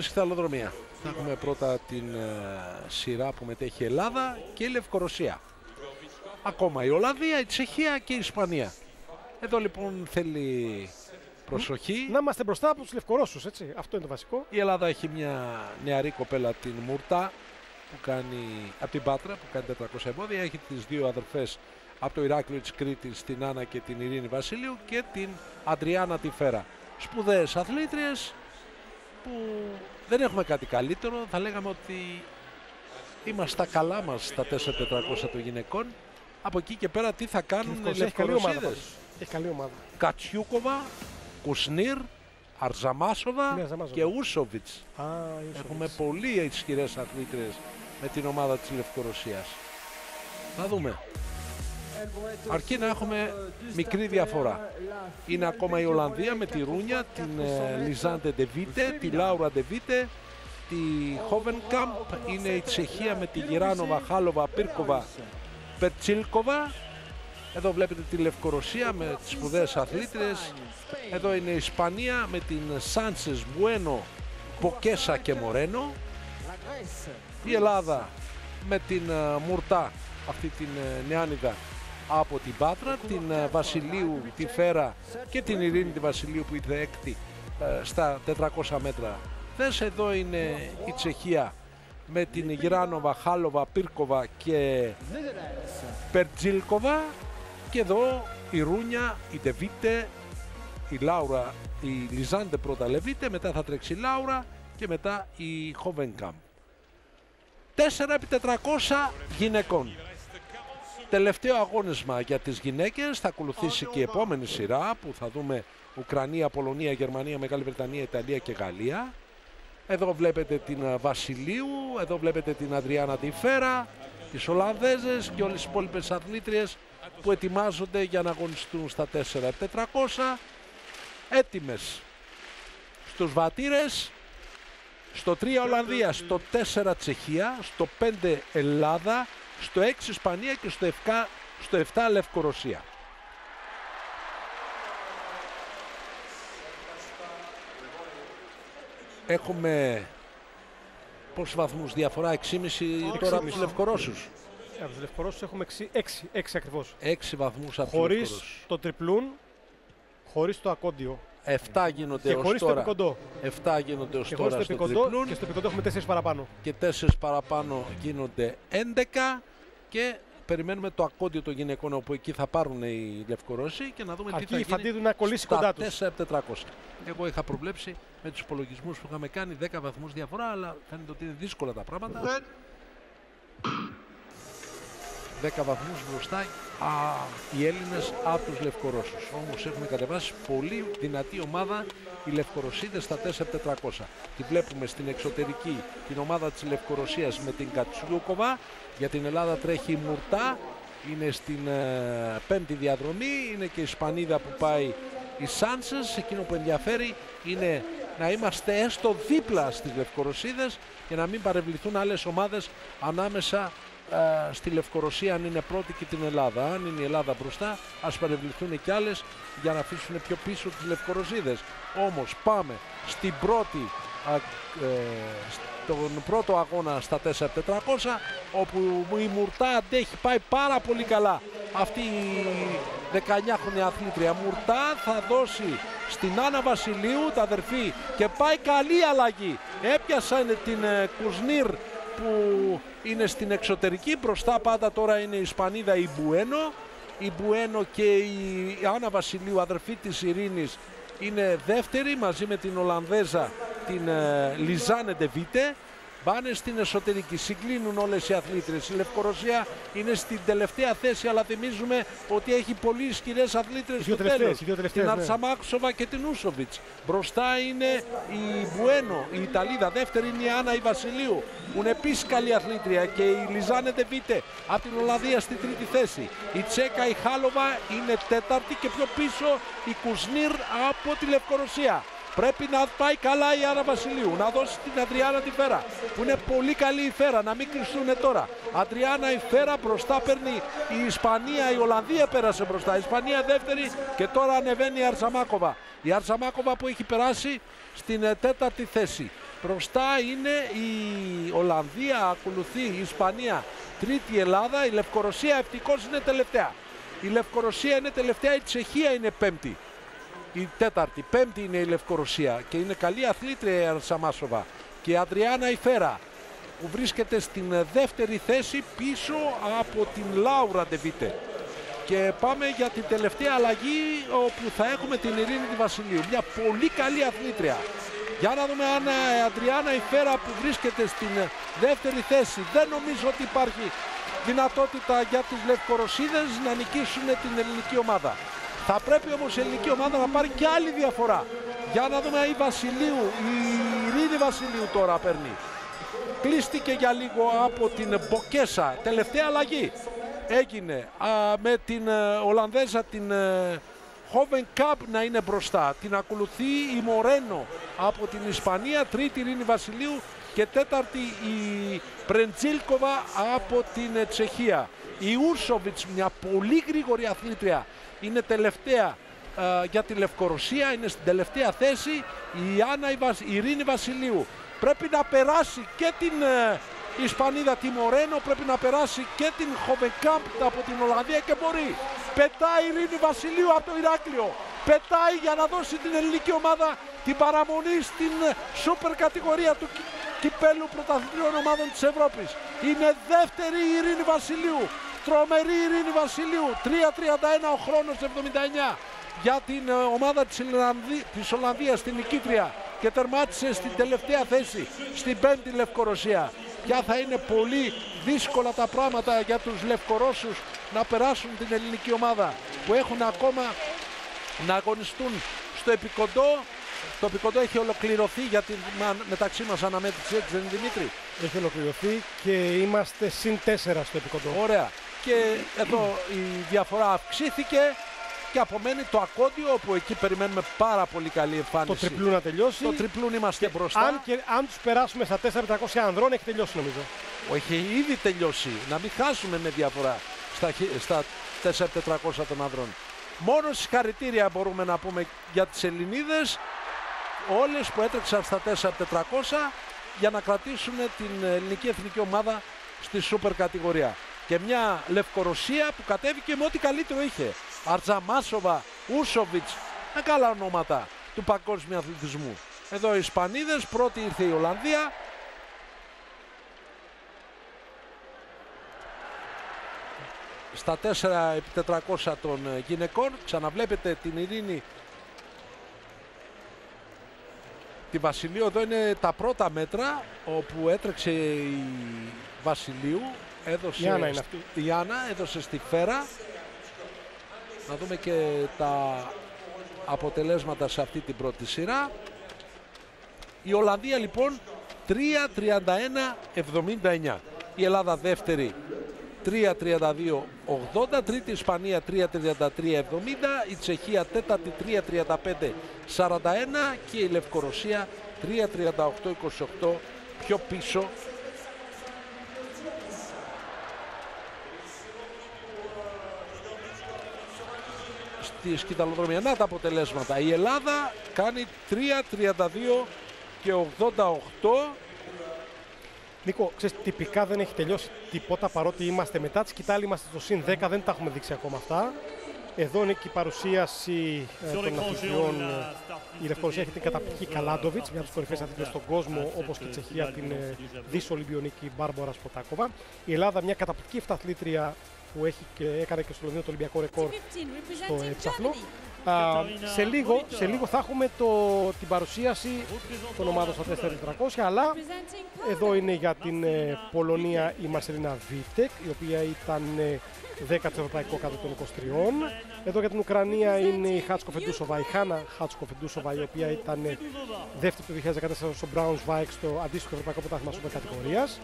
Στη θαλοδρομία. Θα έχουμε πρώτα την ε, σειρά που μετέχει η Ελλάδα και η Λευκορωσία. Ακόμα η Ολλανδία, η Τσεχία και η Ισπανία. Εδώ λοιπόν θέλει προσοχή. Να είμαστε μπροστά από τους Λευκορώσους, έτσι. Αυτό είναι το βασικό. Η Ελλάδα έχει μια νεαρή κοπέλα, την Μουρτά, που κάνει, από την Πάτρα, που κάνει 400 εμπόδια. Έχει τις δύο αδερφές από το Ηράκλειο της Κρήτης, την Άννα και την Ειρήνη Βασιλείου και την Αντριάννα Τιφέρα. Σπουδαίες αθλήτριες που δεν έχουμε κάτι καλύτερο. Θα λέγαμε ότι είμαστε στα καλά μας στα 4-400 των γυναικών. Από εκεί και πέρα τι θα κάνουν οι Λευκορωσία έχει καλή ομάδα. Λευκορωσίδες; πάντως. Έχει καλή ομάδα. Κατσιούκοβα, Κουσνίρ, Αρζαμάσοβα Ναι, Αρζαμάσοβα. και Ούσοβιτς. Α, Ιούσοβιτς. Έχουμε πολύ ισχυρές αθλήτριες με την ομάδα της Λευκορωσίας. Θα δούμε. Αρκεί να έχουμε μικρή διαφορά. Είναι ακόμα η Ολλανδία με τη Ρούνια, την ε, Λιζάντε Ντεβίτε, τη Λάουρα Ντεβίτε, τη Χόβενκαμπ. Είναι η Τσεχία με τη Γυράνοβα, Χάλοβα, Πίρκοβα, Περτσίλκοβα. Εδώ βλέπετε τη Λευκορωσία με τις σπουδαίες αθλήτριες. Εδώ είναι η Ισπανία με την Σάνσες, Μπουένο, Ποκέσα και Μορένο. Η Ελλάδα με την ε, Μουρτά, αυτή την ε, νεάνιδα από την Πάτρα, την ε, Βασιλείου, τη Φέρα και την Ειρήνη τη Βασιλείου που ήρθε έκτη ε, στα 400 μέτρα. Θες εδώ είναι η Τσεχία με την Γυράνοβα, Χάλοβα, Πίρκοβα και Περτζίλκοβα και εδώ η Ρούνια, η Ντεβίτε, η Λάουρα, η Λιζάντε πρώτα Λεβίτε, μετά θα τρέξει η Λάουρα και μετά η Χοβενκαμ. 4x400 γυναικών. Τελευταίο αγώνισμα για τις γυναίκες. Θα ακολουθήσει και η επόμενη σειρά που θα δούμε Ουκρανία, Πολωνία, Γερμανία, Μεγάλη Βρετανία, Ιταλία και Γαλλία. Εδώ βλέπετε την ε, Βασιλείου, εδώ βλέπετε την Αδριάνα Τιφέρα, τις Ολλανδέζες και όλες τις υπόλοιπες αθλήτριες που ετοιμάζονται για να αγωνιστούν στα 4x400. Έτοιμες στους βατήρες, στο 3 Ολλανδία, στο 4 Τσεχία, στο 5 Ελλάδα, στο 6 Ισπανία και στο 7, στο 7 Λευκορωσία. Έχουμε πόσους βαθμούς διαφορά, 6,5 τώρα από τους 6,5. Λευκορώσους; Από τους Λευκορώσους έχουμε 6, 6 ακριβώς. 6 βαθμούς από τους Χωρίς Λευκορώσους. το τριπλούν, χωρίς το ακόντιο 7 γίνονται και ως χωρίς το τώρα. επικοντό. 7 γίνονται ως Και τώρα χωρίς το στο επικοντό τριπλούν. και στο επικοντό έχουμε 4 παραπάνω. και τέσσερις παραπάνω γίνονται 11 και περιμένουμε το ακόντιο των γυναικών όπου εκεί θα πάρουν οι Λευκορώσοι και να δούμε Αρκεί τι θα η γίνει Φαντίδου να κολλήσει στα κοντά τους. 4x400. Εγώ είχα προβλέψει με τους υπολογισμούς που είχαμε κάνει 10 βαθμούς διαφορά αλλά φαίνεται ότι είναι δύσκολα τα πράγματα. 10 βαθμούς μπροστά α, οι Έλληνες από τους Λευκορώσους. Όμως έχουν κατεβάσει πολύ δυνατή ομάδα οι Λευκορωσίδες στα 4-400. Τη βλέπουμε στην εξωτερική την ομάδα της Λευκορωσίας με την Κατσιούκοβα. Για την Ελλάδα τρέχει η Μουρτά. Είναι στην ε, πέμπτη διαδρομή. Είναι και η Ισπανίδα που πάει η Σάνσες. Εκείνο που ενδιαφέρει είναι να είμαστε έστω δίπλα στις Λευκορωσίδες και να μην παρευληθούν άλλες ομάδες ανάμεσα ε, στη Λευκορωσία αν είναι πρώτη και την Ελλάδα. Αν είναι η Ελλάδα μπροστά, ας παρευληθούν και άλλες για να αφήσουν πιο πίσω τις Λευκορωσίδες. Όμως πάμε στην πρώτη, α, ε, στον πρώτο αγώνα στα 4-400 όπου η Μουρτά αντέχει, πάει πάρα πολύ καλά. Αυτή η 19χρονη αθλήτρια Μουρτά θα δώσει στην Άννα Βασιλείου, τα αδερφή, και πάει καλή αλλαγή. Έπιασαν την ε, Κουσνίρ που είναι στην εξωτερική. Μπροστά πάντα τώρα είναι η Ισπανίδα η Μπουένο. Η Μπουένο και η Άννα Βασιλείου, αδερφή της Ειρήνης, είναι δεύτερη μαζί με την Ολλανδέζα την ε, Λιζάνε Ντεβίτε. Πάνε στην εσωτερική, συγκλίνουν όλες οι αθλήτρες. Η Λευκορωσία είναι στην τελευταία θέση, αλλά θυμίζουμε ότι έχει πολύ ισχυρές αθλήτρες δύο στο τελευταίες, τέλος. οι δύο τελευταίες, Την ναι. Αρτσαμάξοβα και την Ούσοβιτς. Μπροστά είναι η Μπουένο, η Ιταλίδα. Δεύτερη είναι η Άννα η Βασιλείου, που είναι επίσης καλή αθλήτρια. Και η Λιζάνε Ντεβίτε από την Ολλανδία στην τρίτη θέση. Η Τσέκα, η Χάλοβα είναι τέταρτη και πιο πίσω η Κουσνίρ από τη Λευκορωσία. Πρέπει να πάει καλά η Άννα Βασιλείου, να δώσει την Αντριάννα τη Φέρα, που είναι πολύ καλή η Φέρα, να μην κλειστούν τώρα. Αντριάννα η Φέρα μπροστά παίρνει η Ισπανία, η Ολλανδία πέρασε μπροστά, η Ισπανία δεύτερη και τώρα ανεβαίνει η Αρσαμάκοβα. Η Αρσαμάκοβα που έχει περάσει στην ε, τέταρτη θέση. Μπροστά είναι η Ολλανδία, ακολουθεί η Ισπανία, τρίτη η Ελλάδα, η Λευκορωσία ευτυχώς είναι τελευταία. Η Λευκορωσία είναι τελευταία, η Τσεχία είναι πέμπτη. Η τέταρτη, πέμπτη είναι η Λευκορωσία και είναι καλή αθλήτρια η Αρσαμάσοβα. Και η Αντριάννα Ιφέρα που βρίσκεται στην δεύτερη θέση πίσω από την Λάουρα Ντεβίτε. Και πάμε για την τελευταία αλλαγή όπου θα έχουμε την Ειρήνη τη Βασιλείου. Μια πολύ καλή αθλήτρια. Για να δούμε αν η Αντριάννα Ιφέρα που βρίσκεται στην δεύτερη θέση. Δεν νομίζω ότι υπάρχει δυνατότητα για τις Λευκορωσίδες να νικήσουν την ελληνική ομάδα. Θα πρέπει όμως η ελληνική ομάδα να πάρει και άλλη διαφορά. Για να δούμε η Βασιλείου, η Ειρήνη Βασιλείου τώρα παίρνει. Κλείστηκε για λίγο από την Μποκέσα. Τελευταία αλλαγή έγινε α, με την ε, Ολλανδέζα την ε, Hoven Cup να είναι μπροστά. Την ακολουθεί η Μορένο από την Ισπανία, τρίτη Ειρήνη Βασιλείου και τέταρτη η Πρεντζίλκοβα από την ε, Τσεχία. Η Ούρσοβιτς, μια πολύ γρήγορη αθλήτρια, είναι τελευταία ε, για τη Λευκορωσία, είναι στην τελευταία θέση. Η, Άννα, η Ειρήνη Βασιλείου πρέπει να περάσει και την ε, Ισπανίδα τη Μορένο, πρέπει να περάσει και την Χοβεκάμπ από την Ολλανδία και μπορεί. Πετάει η Ειρήνη Βασιλείου από το Ηράκλειο. Πετάει για να δώσει την ελληνική ομάδα την παραμονή στην σούπερ κατηγορία του κυπέλου πρωταθλητριών ομάδων της Ευρώπης. Είναι δεύτερη η Ειρήνη Βασιλείου. Τρομερή Ειρήνη Βασιλείου. 3-31 ο χρόνος 79 για την ε, ομάδα της, Ολλανδία, της Ολλανδίας στην νικήτρια και τερμάτισε στην τελευταία θέση στην πέμπτη Λευκορωσία. Ποια θα είναι πολύ δύσκολα τα πράγματα για τους Λευκορώσους να περάσουν την ελληνική ομάδα που έχουν ακόμα να αγωνιστούν στο επικοντό. Το επικοντό έχει ολοκληρωθεί για την μεταξύ μας αναμέτρηση, έτσι δεν είναι Δημήτρη; Έχει ολοκληρωθεί και είμαστε συν 4 στο επικοντό. Ωραία. Και εδώ η διαφορά αυξήθηκε και απομένει το ακόντιο όπου εκεί περιμένουμε πάρα πολύ καλή εμφάνιση. Το τριπλούν να τελειώσει. Το τριπλούν είμαστε και μπροστά. Αν, και, αν τους περάσουμε στα 4.500 ανδρών έχει τελειώσει νομίζω. Όχι, ήδη τελειώσει. Να μην χάσουμε με διαφορά στα, στα 4.400 των ανδρών. Μόνο συγχαρητήρια μπορούμε να πούμε για τις Ελληνίδες. Όλες που έτρεξαν στα 4.400 για να κρατήσουν την ελληνική εθνική ομάδα στη σούπερ κατηγορία. Και μια Λευκορωσία που κατέβηκε με ό,τι καλύτερο είχε. Αρτζαμάσοβα, Ούσοβιτς, με καλά ονόματα του παγκόσμιου αθλητισμού. Εδώ οι Ισπανίδες, πρώτη ήρθε η Ολλανδία. Στα 4x400 των ε, γυναικών ξαναβλέπετε την Ειρήνη τη Βασιλείου. Εδώ είναι τα πρώτα μέτρα όπου έτρεξε η Βασιλείου. Έδωσε η Άννα είναι αυτή. Η Άννα έδωσε στη Φέρα να δούμε και τα αποτελέσματα σε αυτή την πρώτη σειρά. Η Ολλανδία λοιπόν 3-31-79. Η Ελλάδα δεύτερη 3-32-80. Τρίτη Ισπανία 3-33-70. Η Τσεχία τέταρτη 3-35-41. Και η Λευκορωσία 3-38-28 πιο πίσω στη σκηταλοδρομία. Να τα αποτελέσματα. Η Ελλάδα κάνει 3-32 και 88. Νίκο, ξέρεις, τυπικά δεν έχει τελειώσει τίποτα παρότι είμαστε μετά τη σκητάλη, είμαστε στο συν 10, δεν τα έχουμε δείξει ακόμα αυτά. Εδώ είναι και η παρουσίαση ε, των αθλητριών. Η Λευκορωσία έχει την καταπληκτική Καλάντοβιτς, μια από τις κορυφαίε αθλητές στον κόσμο, όπως και η Τσεχία την ε, δυσολυμπιονίκη Μπάρμπορα Σποτάκοβα. Η Ελλάδα μια καταπληκτική εφταθλήτρια που έχει και έκανε και στο Λονδίνο το Ολυμπιακό ρεκόρ στο εξαφλό. Σε, λίγο, σε λίγο θα έχουμε το, την παρουσίαση των ομάδων στα 4.400 αλλά εδώ είναι για την ε, Πολωνία η Μαρσελίνα Βίτεκ η οποία ήταν ε, 10 στο ευρωπαϊκό κάτω των 23. Εδώ για την Ουκρανία είναι η Χάτσκο Φεντούσοβα, η Χάνα Χάτσκο Φεντούσοβα, η οποία ήταν ε, δεύτερη το 2014 στο Browns Vike στο αντίστοιχο ευρωπαϊκό πρωτάθλημα σούπερ κατηγορίας.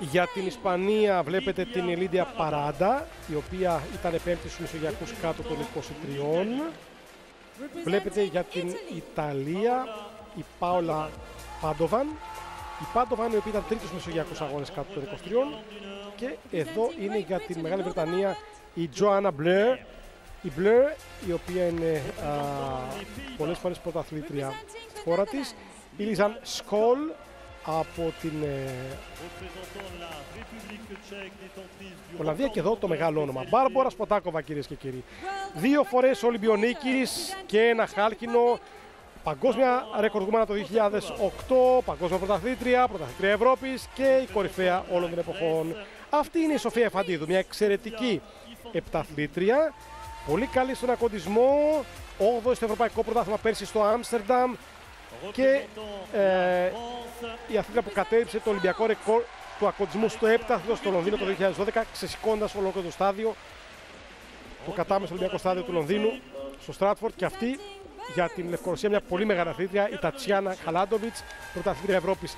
Για την Ισπανία βλέπετε την Ελίδια Παράντα, η οποία ήταν πέμπτη στους Μεσογειακούς κάτω των 23. Βλέπετε για την Ιταλία η Πάολα Πάντοβαν. Η Πάντοβαν η οποία ήταν τρίτη στους Μεσογειακούς αγώνες κάτω των 23. Και εδώ είναι για την Μεγάλη Βρετανία η Τζοάννα Μπλερ. Η Μπλερ η οποία είναι α, πολλές φορές πρωταθλήτρια χώρας της. Η Λιζαν Σκόλ από την ε, Ολλανδία και εδώ το μεγάλο όνομα. Μπάρμπορα Σποτάκοβα κυρίες και κύριοι. Δύο φορές Ολυμπιονίκης και ένα χάλκινο. Παγκόσμια ρεκορδούμενα το 2008, παγκόσμια πρωταθλήτρια, πρωταθλήτρια Ευρώπης και η κορυφαία όλων των εποχών. Αυτή είναι η Σοφία Εφαντίδου, μια εξαιρετική επταθλήτρια. Πολύ καλή στον ακοντισμό, 8ο στο Ευρωπαϊκό Πρωτάθλημα πέρσι στο Άμστερνταμ και ε, η αθλήτρια που κατέριψε το Ολυμπιακό ρεκόρ του ακοντισμού στο έπταθλο στο Λονδίνο το 2012, ξεσηκώντα ολόκληρο το στάδιο, το κατάμεσο Ολυμπιακό στάδιο του Λονδίνου, στο Στράτφορντ. Και αυτή για την Λευκορωσία μια πολύ μεγάλη αθλήτρια, η Τατσιάνα Χαλάντοβιτς, πρωταθλήτρια Ευρώπης